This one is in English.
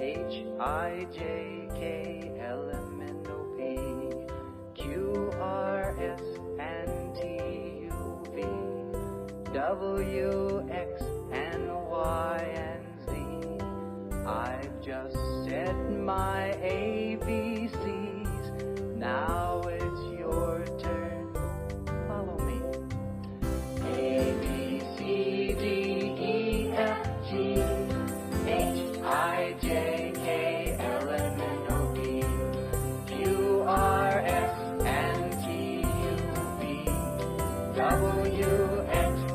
H I J K L M N O P Q R S N T U V W X N Y and Z. I've just said my ABCs. Now W-X